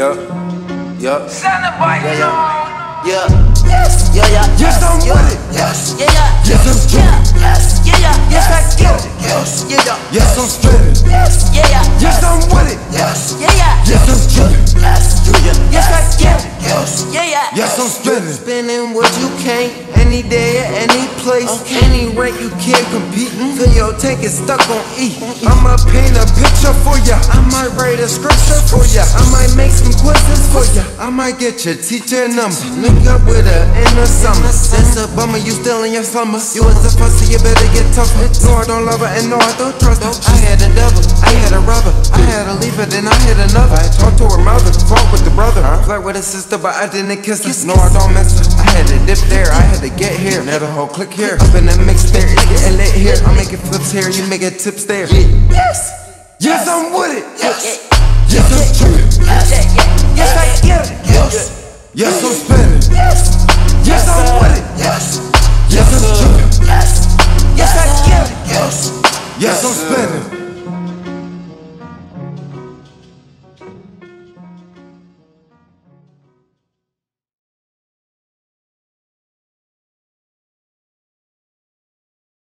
Yup. Santa boy, Yeah, you know. yeah. Yes. Yeah, yeah. Yes, I'm yeah. with it. Yes. Yeah, yeah. Yes, I'm Yeah. spinning. Yes. Yeah, yeah. Yes, I get it. Yes. Yeah, yeah. Yes, I'm spinning. Yes. Yeah, yeah. Yes, I'm with it. Yes. Yeah, yeah. Yes, I'm tripping. Yes. Yeah, yeah. Yes, I get it. Yes. Yeah, yeah. Yes, I'm spinning. Spinning what you can't, any day at any place, any rate you can't compete. Till your tank is stuck on E. I'ma paint a picture for ya. I might write a scripture for ya. I might make some quizzes for ya. I might get your teacher number. Link up with her in the summer. That's a bummer, you still in your slumber. You was a fussy, you better get tougher. No, I don't love her, and no, I don't trust her. I had a double, I had a rubber. I had a leave her, then I had another. I talked to her mother, Flirt with her sister, but I didn't kiss her. No, I don't miss her. I had to dip there, I had to get here. Now the whole clique here. Up in the mix there, it's getting lit here. I'm making flips here, you making tips there. Yes. Yes, I'm with it. Yes. Yes, I'm tripping. Yes. Yes, I get it. Yes. Yes, I'm spinning. Yes. Yes, I'm with it. Yes. Yes, I'm tripping. Yes. Yes, I get it. Yes, I'm spinning.